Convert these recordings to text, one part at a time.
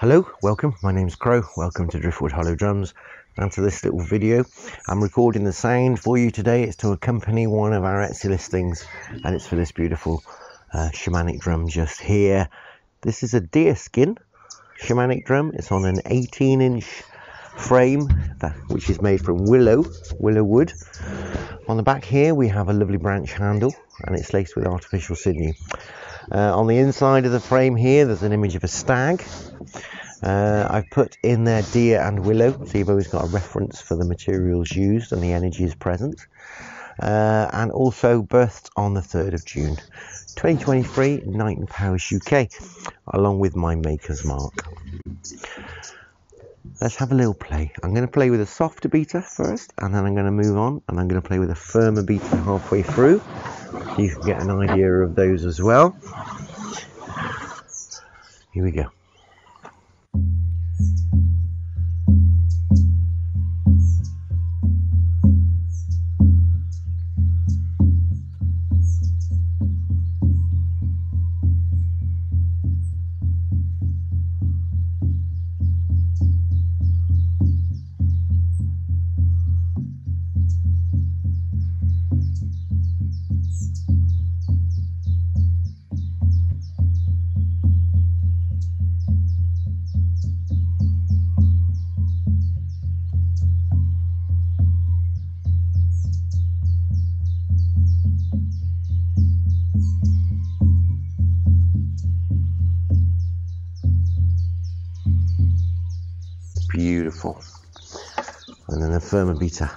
Hello, welcome. My name's Crow. Welcome to Driftwood Hollow Drums and to this little video. I'm recording the sound for you today. It's to accompany one of our Etsy listings and it's for this beautiful uh, shamanic drum just here. This is a deer skin shamanic drum. It's on an 18 inch frame that, which is made from willow, willow wood. On the back here we have a lovely branch handle and it's laced with artificial sinew. Uh, on the inside of the frame here, there's an image of a stag. Uh, I've put in there deer and willow, so you've always got a reference for the materials used and the energies present. Uh, and also birthed on the 3rd of June 2023, Knighton Powys UK, along with my maker's mark. Let's have a little play. I'm going to play with a softer beater first, and then I'm going to move on, and I'm going to play with a firmer beater halfway through you can get an idea of those as well. Here we go. Beautiful. And then a beater.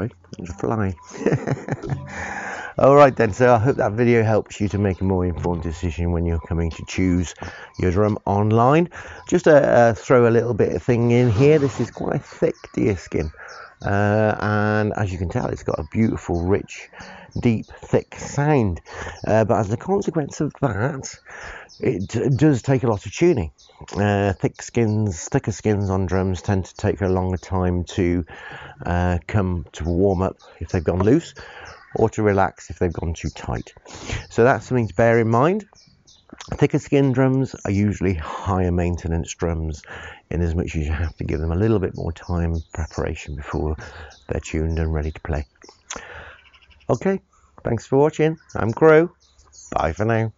Sorry, fly. Alright then, so I hope that video helps you to make a more informed decision when you're coming to choose your drum online. Just to uh, throw a little bit of thing in here, this is quite a thick deer skin. Uh, and as you can tell, it's got a beautiful, rich, deep, thick sound. Uh, but as a consequence of that, it does take a lot of tuning. Uh, thick skins, thicker skins on drums tend to take a longer time to uh, come to warm up if they've gone loose or to relax if they've gone too tight. So that's something to bear in mind. Thicker skin drums are usually higher maintenance drums in as much as you have to give them a little bit more time preparation before they're tuned and ready to play. Okay, thanks for watching. I'm Crow. Bye for now.